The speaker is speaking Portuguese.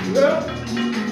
Entendeu?